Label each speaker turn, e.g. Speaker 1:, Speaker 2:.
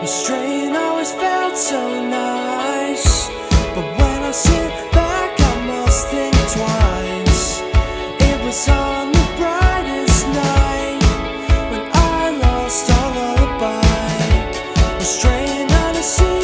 Speaker 1: Your strain always felt so nice. But when I sit back I must think twice. It was on the brightest night When I lost our lullaby Your strain on a sea